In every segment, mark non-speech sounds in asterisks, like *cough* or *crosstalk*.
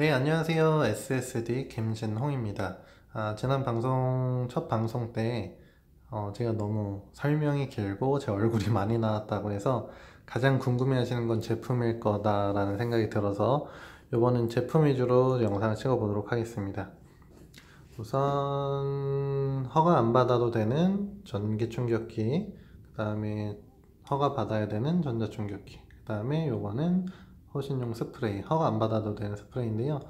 네, 안녕하세요. SSD 김진홍입니다. 아, 지난 방송, 첫 방송 때 어, 제가 너무 설명이 길고 제 얼굴이 *laughs* 많이 나왔다고 해서 가장 궁금해 하시는 건 제품일 거다라는 생각이 들어서 이번엔 제품 위주로 영상을 찍어 보도록 하겠습니다. 우선 허가 안 받아도 되는 전기 충격기, 그 다음에 허가 받아야 되는 전자 충격기, 그 다음에 요거는 호신용 스프레이 허가 안 받아도 되는 스프레이인데요.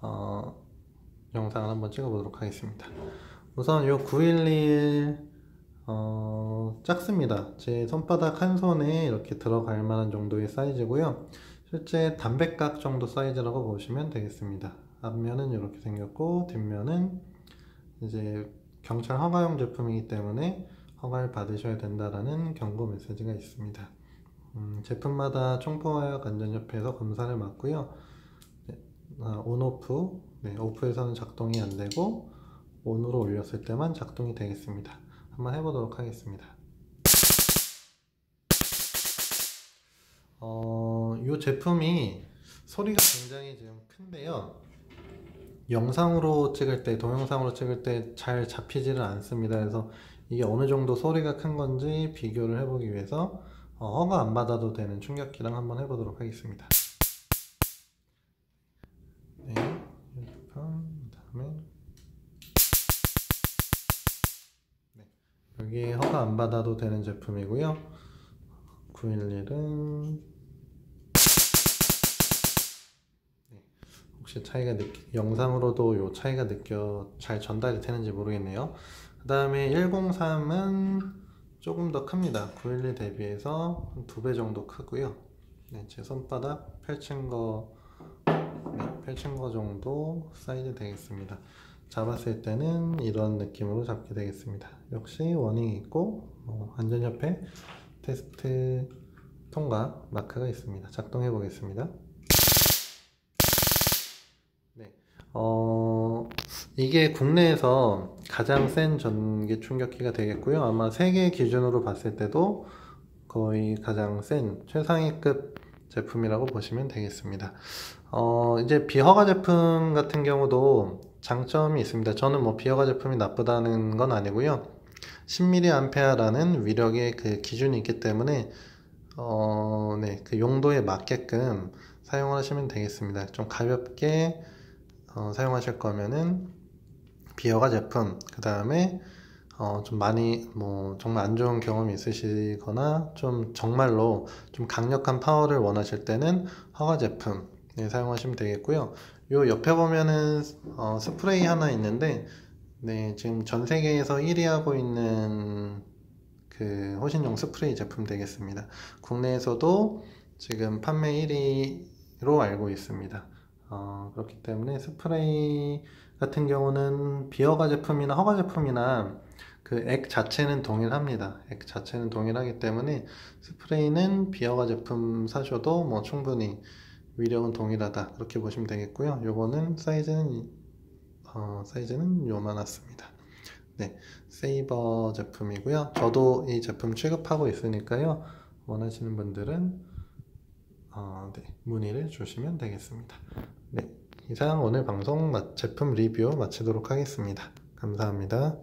어, 영상을 한번 찍어 보도록 하겠습니다. 우선 요 911 어, 작습니다. 제 손바닥 한 손에 이렇게 들어갈 만한 정도의 사이즈고요. 실제 담배깍 정도 사이즈라고 보시면 되겠습니다. 앞면은 이렇게 생겼고 뒷면은 이제 경찰 허가용 제품이기 때문에 허가를 받으셔야 된다라는 경고 메시지가 있습니다 음, 제품마다 총포화약 안전협회에서 검사를 맡고요. 네, 아, 온오프, 네, 오프에서는 작동이 안 되고 온으로 올렸을 때만 작동이 되겠습니다. 한번 해보도록 하겠습니다. 어, 이 제품이 소리가 굉장히 지금 큰데요. 영상으로 찍을 때, 동영상으로 찍을 때 잘 잡히지를 않습니다. 그래서 이게 어느 정도 소리가 큰 건지 비교를 해보기 위해서 어, 허가 안 받아도 되는 충격기랑 한번 해보도록 하겠습니다. 네, 휴대폰 다음에 네, 여기 허가 안 받아도 되는 제품이고요. 911은 네, 혹시 차이가 느끼, 영상으로도 요 차이가 느껴 잘 전달이 되는지 모르겠네요. 그 다음에 103은 조금 더 큽니다. 911 대비해서 두배 정도 크고요. 네, 제 손바닥 펼친 거 네, 펼친 거 정도 사이즈 되겠습니다. 잡았을 때는 이런 느낌으로 잡게 되겠습니다. 역시 워닝이 있고 어, 안전협회 테스트 통과 마크가 있습니다. 작동해 보겠습니다. 네, 어, 이게 국내에서 가장 센 전기 충격기가 되겠고요. 아마 세계 기준으로 봤을 때도 거의 가장 센 최상위급 제품이라고 보시면 되겠습니다. 어, 이제 비허가 제품 같은 경우도 장점이 있습니다. 저는 뭐 비허가 제품이 나쁘다는 건 아니고요. 10mA라는 위력의 그 기준이 있기 때문에 어, 네, 그 용도에 맞게끔 사용하시면 되겠습니다. 좀 가볍게 어, 사용하실 거면은 비허가 제품. 그 다음에 어, 좀 많이 뭐 정말 안 좋은 경험이 있으시거나 좀 정말로 좀 강력한 파워를 원하실 때는 허가 제품 네, 사용하시면 되겠고요. 요 옆에 보면은 어, 스프레이 하나 있는데 네, 지금 전 세계에서 1위 하고 있는 그 호신용 스프레이 제품 되겠습니다. 국내에서도 지금 판매 1위로 알고 있습니다 어, 그렇기 때문에 스프레이 같은 경우는 비허가 제품이나 허가 제품이나 그 액 자체는 동일합니다. 액 자체는 동일하기 때문에 스프레이는 비허가 제품 사셔도 뭐 충분히 위력은 동일하다 그렇게 보시면 되겠고요. 요거는 사이즈는 어, 사이즈는 요만했습니다. 네, 세이버 제품이고요. 저도 이 제품 취급하고 있으니까요. 원하시는 분들은 어, 네, 문의를 주시면 되겠습니다. 네, 이상 오늘 방송 제품 리뷰 마치도록 하겠습니다. 감사합니다.